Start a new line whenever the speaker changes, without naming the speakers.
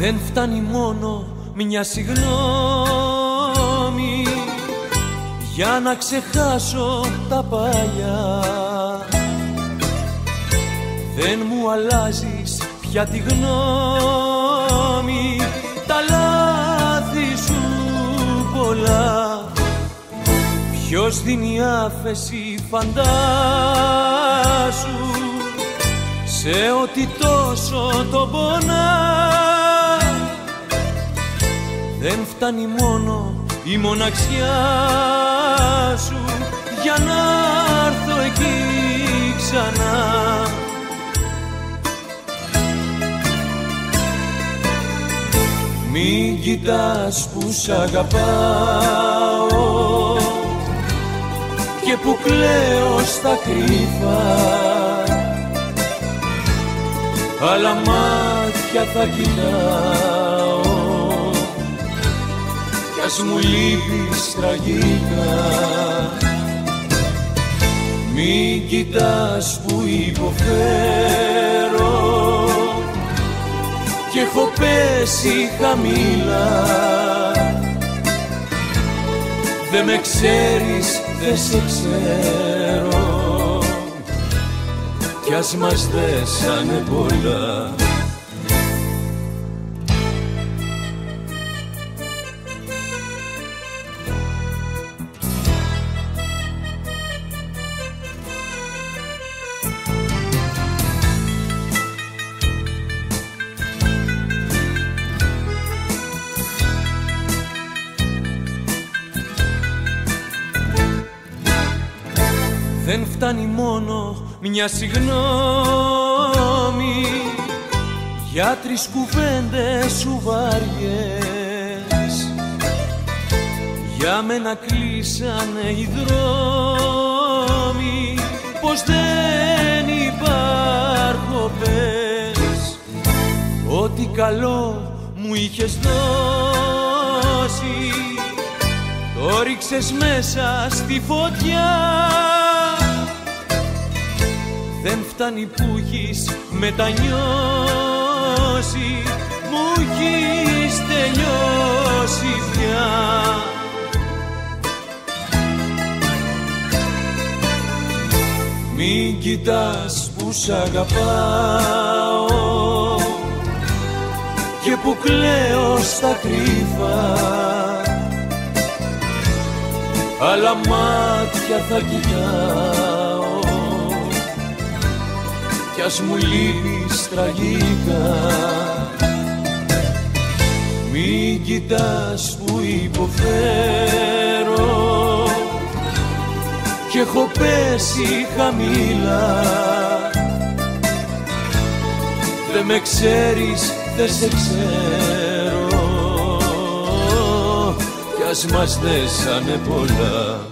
Δεν φτάνει μόνο μια συγνώμη για να ξεχάσω τα παλιά. Δεν μου αλλάζεις πια τη γνώμη τα λάθη σου πολλά. Ποιος δίνει άφεση φαντάσου σε ό,τι τόσο το πονάς δεν φτάνει μόνο η μοναξιά σου. Για να έρθω εκεί ξανά. Μην κοιτάς που σ' αγαπάω και που κλαίω στα κρύφα. Άλλα μάτια θα κοιτάω. κι ας μου λείπεις τραγικά. Μην κοιτάς που υποφέρω. Και έχω πέσει χαμηλά. Δε με ξέρεις, δε σε ξέρω. Κι ας μας δέσανε πολλά Δεν φτάνει μόνο μια συγνώμη για τρεις κουβέντες σου βαριές Για μένα κλείσανε οι δρόμοι. Πως δεν υπάρχω πες. Ό,τι καλό μου είχες δώσει το ρίξες μέσα στη φωτιά. δεν φτάνει που έχεις μετανιώσει Μου έχεις τελειώσει πια. Μην κοιτάς που σ' αγαπάω Και που κλαίω στα κρύφα. Άλλα μάτια θα κοιτάω κι ας μου λείπεις τραγικά Μην κοιτάς που υποφέρω. Κι έχω πέσει χαμηλά Δε με ξέρεις, δε σε ξέρω. Κι ας μας δέσανε πολλά